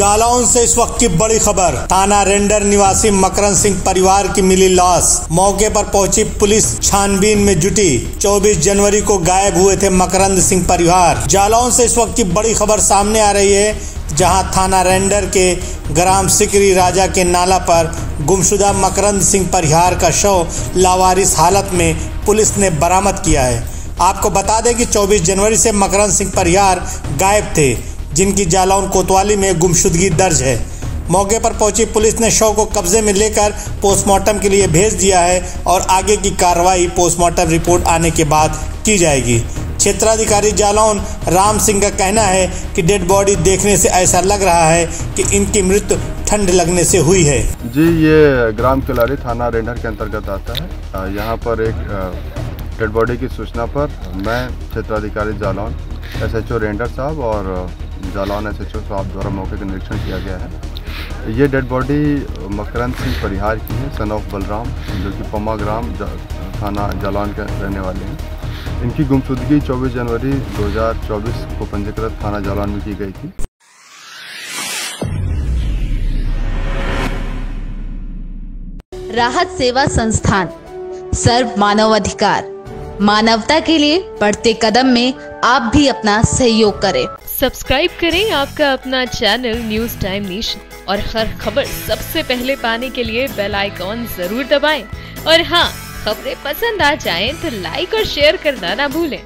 जालौन से इस वक्त की बड़ी खबर। थाना रेंडर निवासी मकरन सिंह परिवार की मिली लाश। मौके पर पहुँची पुलिस छानबीन में जुटी। 24 जनवरी को गायब हुए थे मकरंद सिंह परिवार। जालौन से इस वक्त की बड़ी खबर सामने आ रही है, जहाँ थाना रेंडर के ग्राम सिकरी राजा के नाला पर गुमशुदा मकरंद सिंह परिहार का शव लावारिस हालत में पुलिस ने बरामद किया है। आपको बता दें कि 24 जनवरी से मकरंद सिंह परिहार गायब थे। जिनकी जालौन कोतवाली में गुमशुदगी दर्ज है। मौके पर पहुँची पुलिस ने शव को कब्जे में लेकर पोस्टमार्टम के लिए भेज दिया है और आगे की कार्रवाई पोस्टमार्टम रिपोर्ट आने के बाद की जाएगी। क्षेत्राधिकारी जालौन राम सिंह का कहना है कि डेड बॉडी देखने से ऐसा लग रहा है कि इनकी मृत्यु ठंड लगने से हुई है। जी, ये ग्राम किलारी थाना रेंडर के अंतर्गत आता है। यहाँ पर एक डेड बॉडी की सूचना पर मैं क्षेत्राधिकारी जालौन, एसएचओ रेंडर साहब और जालौन एस एच साहब द्वारा मौके का निरीक्षण किया गया है। ये डेड बॉडी मकरंद सिंह परिहार की है सन ऑफ़ बलराम जो कि पमा ग्राम जा, थाना जालौन के रहने वाले हैं। इनकी गुमशुदगी 24 जनवरी 2024 को पंजीकृत थाना जालौन में की गई थी। राहत सेवा संस्थान सर्व मानव अधिकार। मानवता के लिए बढ़ते कदम में आप भी अपना सहयोग करें। सब्सक्राइब करें आपका अपना चैनल न्यूज़ टाइम नेशन और हर खबर सबसे पहले पाने के लिए बेल आइकॉन ज़रूर दबाएँ। और हाँ खबरें पसंद आ जाएँ तो लाइक और शेयर करना ना भूलें।